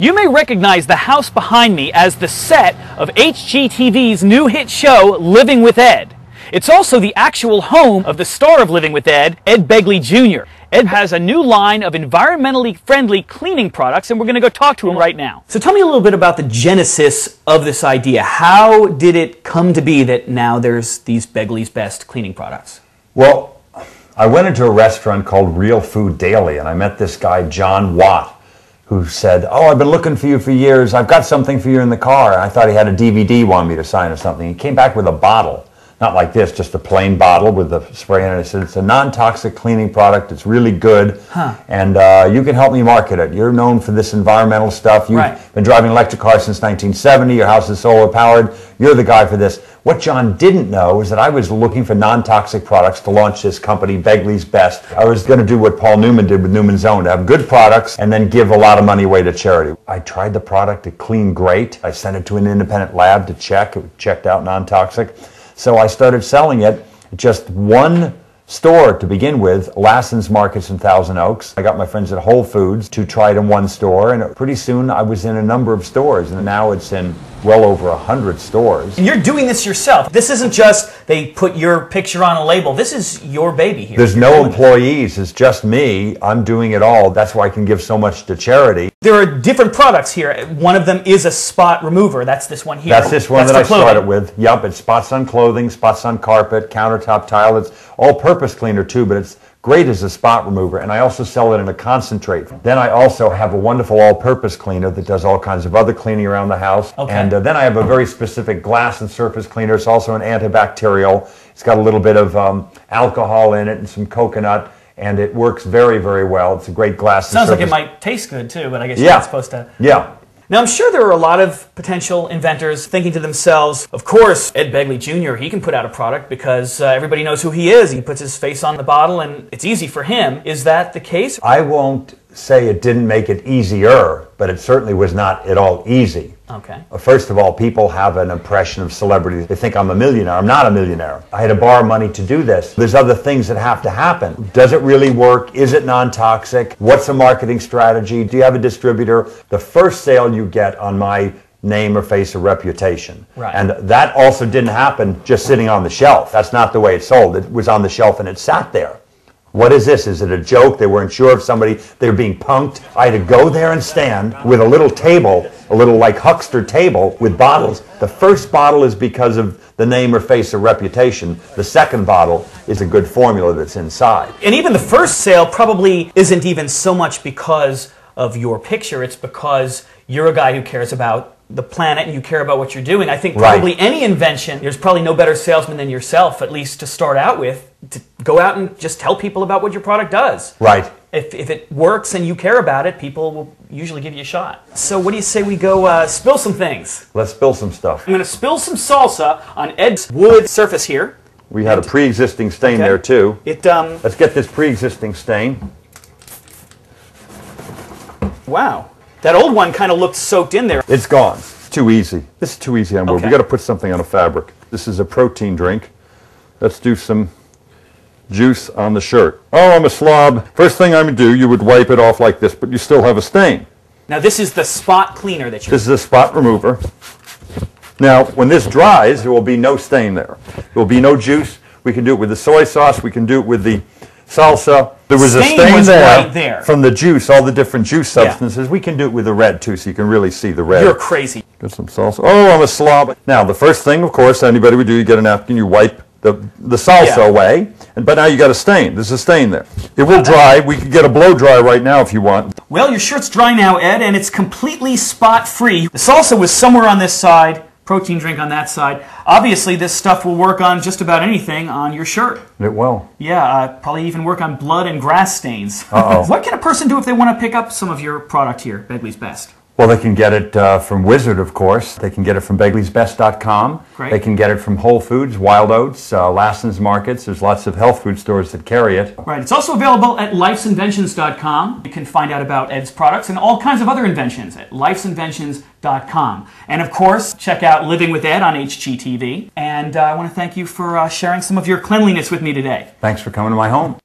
You may recognize the house behind me as the set of HGTV's new hit show, Living with Ed. It's also the actual home of the star of Living with Ed, Ed Begley Jr. Ed has a new line of environmentally friendly cleaning products, and we're going to go talk to him right now. So tell me a little bit about the genesis of this idea. How did it come to be that now there's these Begley's Best cleaning products? Well, I went into a restaurant called Real Food Daily, and I met this guy, John Watt who said, "Oh, I've been looking for you for years. I've got something for you in the car." I thought he had a DVD wanted me to sign or something. He came back with a bottle, not like this, just a plain bottle with the spray in it. "It's a non-toxic cleaning product. It's really good, huh. and uh, you can help me market it. You're known for this environmental stuff. You've right. been driving electric cars since 1970. Your house is solar powered. You're the guy for this." What John didn't know is that I was looking for non-toxic products to launch this company, Begley's Best. I was going to do what Paul Newman did with Newman's Own, to have good products and then give a lot of money away to charity. I tried the product, it cleaned great. I sent it to an independent lab to check, it checked out non-toxic. So I started selling it, just one store to begin with, Lassen's Markets in Thousand Oaks. I got my friends at Whole Foods to try it in one store, and pretty soon I was in a number of stores, and now it's in well over a hundred stores. You're doing this yourself. This isn't just they put your picture on a label. This is your baby here. There's no employees. It's just me. I'm doing it all. That's why I can give so much to charity. There are different products here. One of them is a spot remover. That's this one here. That's this one That's that I clothing. started with. Yup, it's spots on clothing, spots on carpet, countertop tile. It's all-purpose cleaner too, but it's great as a spot remover, and I also sell it in a concentrate. Then I also have a wonderful all-purpose cleaner that does all kinds of other cleaning around the house. Okay. And uh, then I have a very specific glass and surface cleaner. It's also an antibacterial. It's got a little bit of um, alcohol in it and some coconut, and it works very, very well. It's a great glass. Sounds like it might taste good too, but I guess Yeah. you're not supposed to. Yeah. Now, I'm sure there are a lot of potential inventors thinking to themselves, of course, Ed Begley Jr., he can put out a product because uh, everybody knows who he is. He puts his face on the bottle and it's easy for him. Is that the case? I won't say it didn't make it easier, but it certainly was not at all easy. Okay. First of all, people have an impression of celebrity. They think I'm a millionaire. I'm not a millionaire. I had to borrow money to do this. There's other things that have to happen. Does it really work? Is it non-toxic? What's the marketing strategy? Do you have a distributor? The first sale you get on my name or face or reputation. Right. And that also didn't happen just sitting on the shelf. That's not the way it sold. It was on the shelf and it sat there. What is this? Is it a joke? They weren't sure of somebody. They were being punked. I had to go there and stand with a little table, a little like huckster table with bottles. The first bottle is because of the name or face or reputation. The second bottle is a good formula that's inside. And even the first sale probably isn't even so much because of your picture, it's because you're a guy who cares about the planet and you care about what you're doing. I think Right. probably any invention, there's probably no better salesman than yourself, at least to start out with, to go out and just tell people about what your product does. Right. If, if it works and you care about it, people will usually give you a shot. So, what do you say we go uh, spill some things? Let's spill some stuff. I'm going to spill some salsa on Ed's wood surface here. We had a pre-existing stain Okay. there too. It, um, Let's get this pre-existing stain. wow. That old one kind of looked soaked in there. It's gone. Too easy. This is too easy on wood. Okay. We got to put something on a fabric. This is a protein drink. Let's do some juice on the shirt. Oh, I'm a slob. First thing I'm going to do, you would wipe it off like this, but you still have a stain. Now, this is the spot cleaner that you This is a spot remover. Now, when this dries, there will be no stain there. There will be no juice. We can do it with the soy sauce. We can do it with the salsa. There was Stain a stain was there, right there. from the juice, all the different juice Yeah. substances. We can do it with the red too, so you can really see the red. You're crazy. Get some salsa. Oh, I'm a slob. Now, the first thing, of course, anybody would do, you get a napkin, you wipe the, the salsa Yeah. away, and, but now you got a stain. There's a stain there. It will dry. We could get a blow dry right now if you want. Well, your shirt's dry now, Ed, and it's completely spot free. The salsa was somewhere on this side, protein drink on that side. Obviously, this stuff will work on just about anything on your shirt. It will. Yeah, uh, probably even work on blood and grass stains. Uh-oh. what can a person do if they want to pick up some of your product here, Begley's Best? Well, they can get it uh, from Wizard, of course. They can get it from Begley'sBest.com. Great. They can get it from Whole Foods, Wild Oats, uh, Lassen's Markets. There's lots of health food stores that carry it. Right, it's also available at lifesinventions.com. You can find out about Ed's products and all kinds of other inventions at lifesinventions.com. And of course, check out Living with Ed on HGTV. And uh, I want to thank you for uh, sharing some of your cleanliness with me today. Thanks for coming to my home.